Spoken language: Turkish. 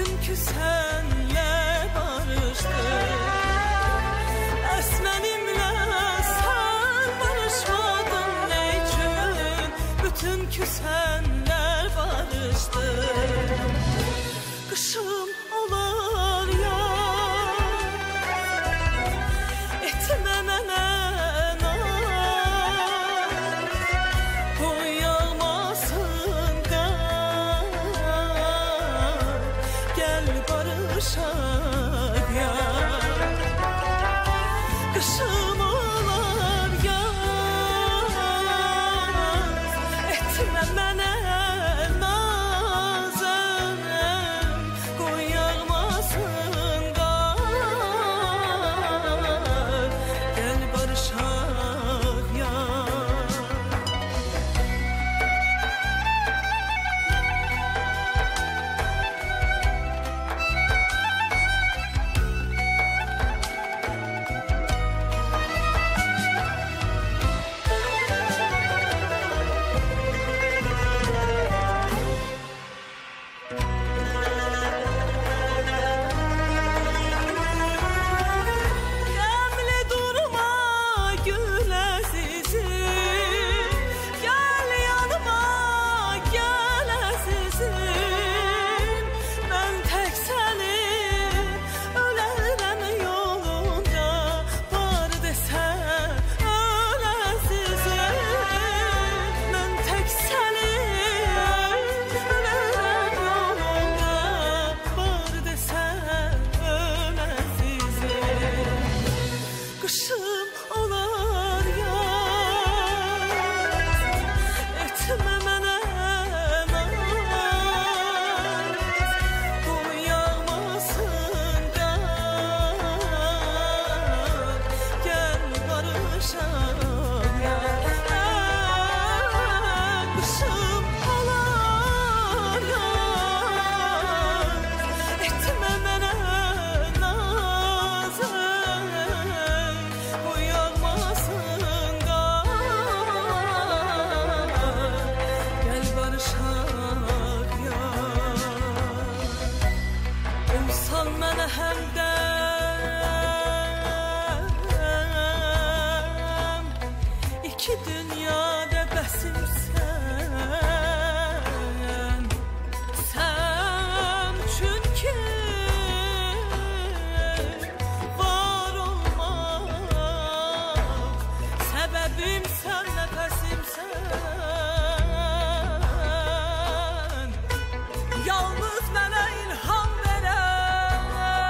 Gördüm senle barıştın Esmenimle sen barışmadın ne için? Bütün küsenler barıştı Kışım 是。Kalbimsen nefesimsen Yalnız bana ilham veren